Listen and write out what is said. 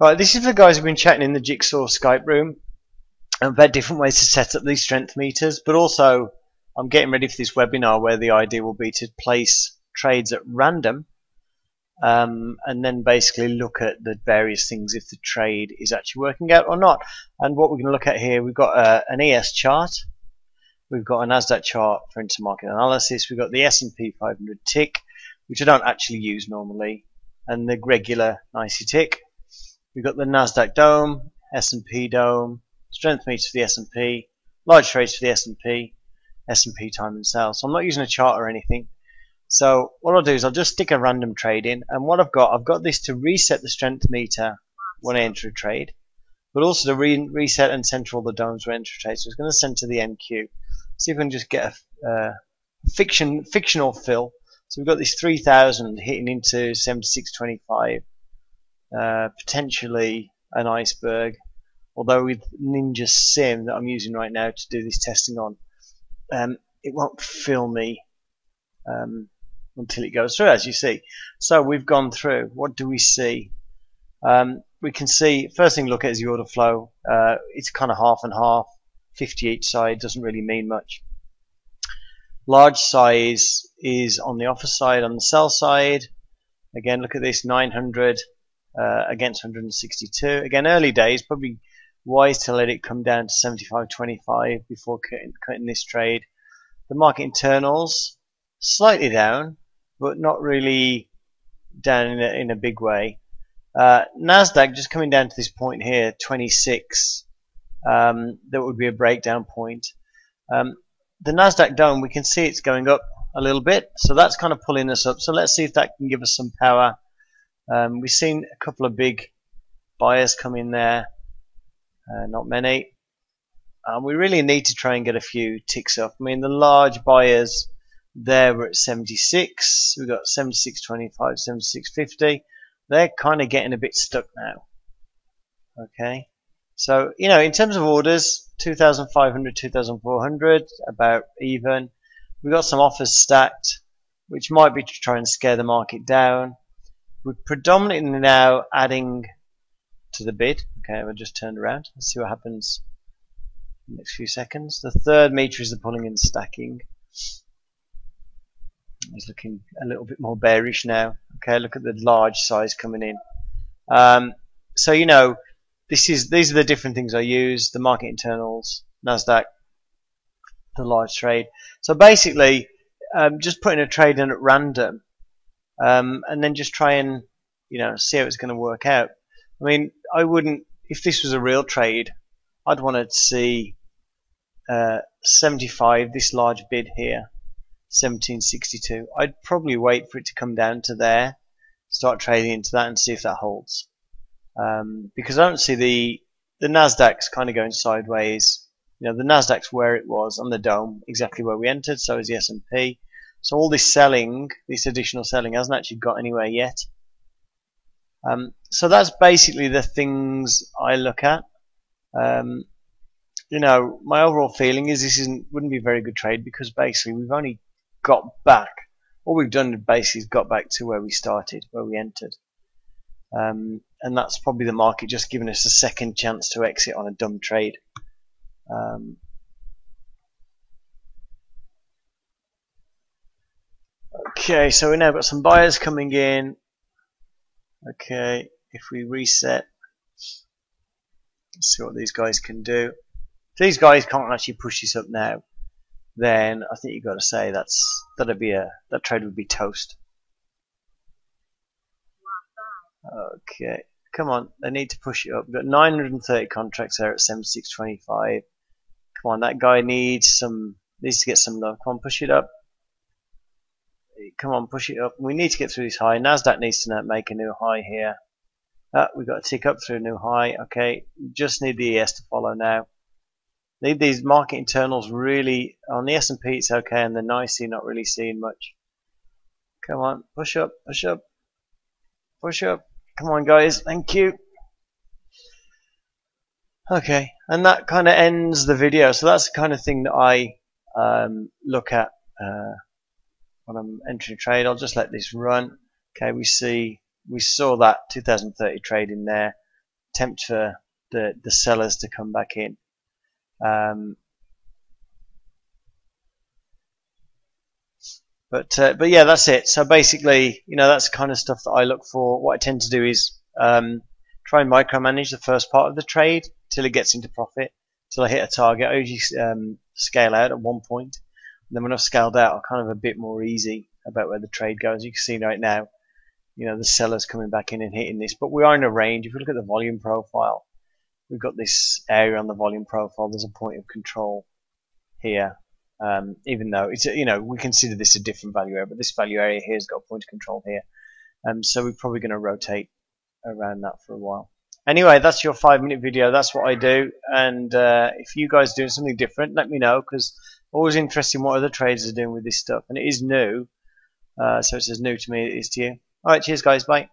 Right, this is the guys who've been chatting in the Jigsaw Skype room about different ways to set up these strength meters, but also I'm getting ready for this webinar where the idea will be to place trades at random um, and then basically look at the various things if the trade is actually working out or not. And what we're going to look at here, we've got uh, an ES chart, we've got a Nasdaq chart for intermarket analysis, we've got the S&P 500 tick, which I don't actually use normally, and the regular NYSE tick. We've got the Nasdaq Dome, S&P Dome, strength meter for the S&P, large trades for the S&P, S&P time and sales. So I'm not using a chart or anything. So what I'll do is I'll just stick a random trade in, and what I've got, I've got this to reset the strength meter when I enter a trade, but also to re reset and center all the domes when I enter a trade. So it's going to center the NQ. See if we can just get a uh, fiction fictional fill. So we've got this 3000 hitting into 7625 uh, potentially an iceberg. Although with Ninja Sim that I'm using right now to do this testing on, um, it won't fill me um, until it goes through, as you see. So we've gone through. What do we see? Um, we can see, first thing look at is the order flow. Uh, it's kind of half and half, 50 each side, doesn't really mean much. Large size is on the offer side, on the sell side. Again, look at this, 900 uh, against 162. Again, early days, probably wise to let it come down to 75.25 before cutting, cutting this trade. The market internals slightly down, but not really down in a, in a big way. Uh, Nasdaq just coming down to this point here, 26. Um, that would be a breakdown point. Um, the Nasdaq dome, we can see it's going up a little bit, so that's kind of pulling us up. So let's see if that can give us some power um, we've seen a couple of big buyers come in there, uh, not many. Um, we really need to try and get a few ticks up. I mean, the large buyers there were at 76. We've got 76.25, 76.50. They're kind of getting a bit stuck now. Okay. So, you know, in terms of orders, 2,500, 2,400, about even. We've got some offers stacked, which might be to try and scare the market down. We're predominantly now adding to the bid. Okay, we'll just turn around. Let's see what happens in the next few seconds. The third meter is the pulling and stacking. It's looking a little bit more bearish now. Okay, look at the large size coming in. Um, so you know, this is these are the different things I use: the market internals, Nasdaq, the large trade. So basically, um, just putting a trade in at random um, and then just try and you know see how it's going to work out. I mean, I wouldn't if this was a real trade, I'd want to see uh, 75 this large bid here, 1762. I'd probably wait for it to come down to there, start trading into that, and see if that holds. Um, because I don't see the the Nasdaq's kind of going sideways. You know, the Nasdaq's where it was on the dome, exactly where we entered. So is the S&P. So all this selling, this additional selling, hasn't actually got anywhere yet. Um, so that's basically the things I look at. Um, you know, my overall feeling is this isn't wouldn't be a very good trade because basically we've only got back. All we've done basically is got back to where we started, where we entered. Um, and that's probably the market just giving us a second chance to exit on a dumb trade. Um, Okay, so we now got some buyers coming in. Okay, if we reset, let's see what these guys can do. If these guys can't actually push this up now, then I think you've got to say that's that'd be a that trade would be toast. Okay, come on, they need to push it up. We've got 930 contracts there at 7625. Come on, that guy needs some needs to get some love. Come on, push it up come on, push it up. We need to get through this high. Nasdaq needs to make a new high here. Uh, we've got to tick up through a new high. Okay, just need the ES to follow now. Need these market internals really on the S&P. It's okay, and the NYSE not really seeing much. Come on, push up, push up, push up. Come on, guys. Thank you. Okay, and that kind of ends the video. So that's the kind of thing that I um, look at. Uh, when I'm entering trade. I'll just let this run. Okay, we see we saw that 2030 trade in there. attempt for the, the sellers to come back in. Um, but uh, but yeah, that's it. So basically, you know, that's the kind of stuff that I look for. What I tend to do is um, try and micromanage the first part of the trade till it gets into profit, till I hit a target. I usually um, scale out at one point. And then when I've scaled out, I'm kind of a bit more easy about where the trade goes. You can see right now, you know, the sellers coming back in and hitting this. But we are in a range. If you look at the volume profile, we've got this area on the volume profile. There's a point of control here. Um, even though it's you know we consider this a different value area, but this value area here has got a point of control here, um, so we're probably going to rotate around that for a while. Anyway, that's your five minute video. That's what I do, and uh, if you guys are doing something different, let me know because always interesting what other traders are doing with this stuff, and it is new, uh, so it's as new to me it is to you. All right, cheers, guys. Bye.